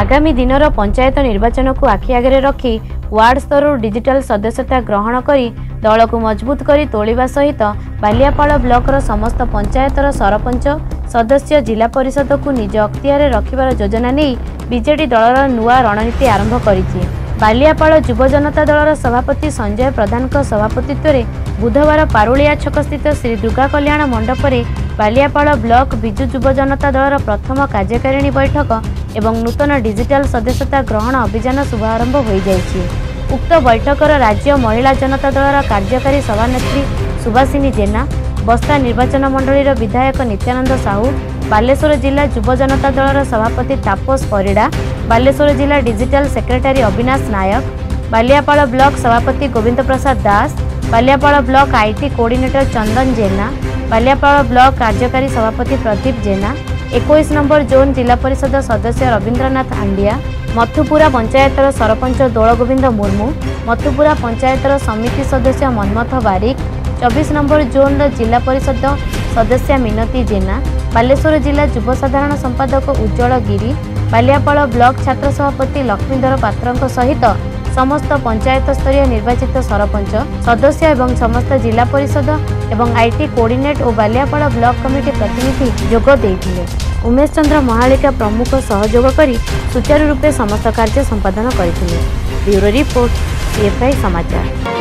ଆଗାମୀ ଦିନର ପଞ୍ଚାୟତ ନିର୍ବାଚନକୁ ଆଖି ଆଗରେ ରଖି ୱାର୍ଡ ସ୍ତରରୁ ଡିଜିଟାଲ ସଦସ୍ୟତା ଗ୍ରହଣ କରି ଦଳକୁ ମଜବୁତ କରି ତୋଳିବା ସହିତ ବାଲିଆପାଳ ବ୍ଲକର ସମସ୍ତ ପଞ୍ଚାୟତର ସରପଞ୍ଚ ସଦସ୍ୟ ଜିଲ୍ଲା ପରିଷଦକୁ ନିଜ ଅକ୍ତିଆରରେ ରଖିବାର ଯୋଜନା ନେଇ ବିଜେଡି ଦଳର ନୂଆ ରଣନୀତି ଆରମ୍ଭ କରିଛି। ବାଲିଆପାଳ ଯୁବ ଜନତା ଦଳର ସଭାପତି ସଞ୍ଜୟ ପ୍ରଧାନଙ୍କ ସଭାପତିତ୍ୱରେ ବୁଧବାର ପାରୁଳିଆ ଛକସ୍ଥିତ ଶ୍ରୀ ଦୁର୍ଗା କଲ୍ୟାଣ ମଣ୍ଡପରେ ବାଲିଆପାଳ ବ୍ଲକ ବିଜୁ ଯୁବ ଜନତା ଦଳର ପ୍ରଥମ କାର୍ଯ୍ୟକାରିଣୀ ବୈଠକ ଏବଂ ନୂତନ ଡିଜିଟାଲ ସଦସ୍ୟତା ଗ୍ରହଣ ଅଭିଯାନ ଶୁଭାରମ୍ଭ ହୋଇଯାଇଛି। ଉକ୍ତ ବୈଠକର ରାଜ୍ୟ ମହିଳା ଜନତା ଦଳର କାର୍ଯ୍ୟକାରୀ ସଭାନେତ୍ରୀ ସୁଭାସିନୀ ଜେନା ବସ୍ତା ନିର୍ବାଚନ ମଣ୍ଡଳୀର ବିଧାୟକ ନିତ୍ୟାନନ୍ଦ ସାହୁ ବାଲେଶ୍ୱର ଜିଲ୍ଲା ଯୁବ ଜନତା ଦଳର ସଭାପତି ତାପସ ପରିଡ଼ା ବାଲେଶ୍ୱର ଜିଲ୍ଲା digital secretary Abinash Nayak Baliapal block ସଭାପତି Gobinda Prasad Das Baliapal block IT coordinator Chandan Jena Baliapal block କାର୍ଯ୍ୟକାରୀ ସଭାପତି ପ୍ରଦୀପ ଜେନା ଏକୋଇଶ ନମ୍ବର ଜୋନ୍ ଜିଲ୍ଲା ପରିଷଦ ସଦସ୍ୟ ରବୀନ୍ଦ୍ରନାଥ ଆଣ୍ଡିଆ ମଥୁପୁରା ପଞ୍ଚାୟତର ସରପଞ୍ଚ ଦୋଳଗୋବିନ୍ଦ ମୁର୍ମୁ ମଥୁପୁରା ପଞ୍ଚାୟତର ସମିତି ସଦସ୍ୟ ମନ୍ମଥ ବାରିକ ଚବିଶ ନମ୍ବର ଜୋନ୍ର ଜିଲ୍ଲା ପରିଷଦ ସଦସ୍ୟା ମିନତୀ ଜେନା ବାଲେଶ୍ୱର ଜିଲ୍ଲା ଯୁବ ସାଧାରଣ ସମ୍ପାଦକ ଉଜ୍ଜଳ ଗିରି ବାଲିଆପାଳ ବ୍ଲକ ଛାତ୍ର ସଭାପତି ଲକ୍ଷ୍ମୀଧର ପାତ୍ରଙ୍କ ସହିତ ସମସ୍ତ ପଞ୍ଚାୟତ ସ୍ତରୀୟ ନିର୍ବାଚିତ ସରପଞ୍ଚ ସଦସ୍ୟ ଏବଂ ସମସ୍ତ ଜିଲ୍ଲା ପରିଷଦ ଏବଂ ଆଇଟି କୋଅର୍ଡିନେଟ୍ ଓ ବାଲିଆପାଳ ବ୍ଲକ କମିଟି ପ୍ରତିନିଧି ଯୋଗ ଦେଇଥିଲେ। ଉମେଶ ଚନ୍ଦ୍ର ମହାଳିକା ପ୍ରମୁଖ ସହଯୋଗ କରି ସୁଚାରୁ ରୂପେ ସମସ୍ତ କାର୍ଯ୍ୟ ସମ୍ପାଦନ କରିଥିଲେ। ବ୍ୟୁରୋ ରିପୋର୍ଟ ସିଏଫ୍ଆଇ ସମାଚାର।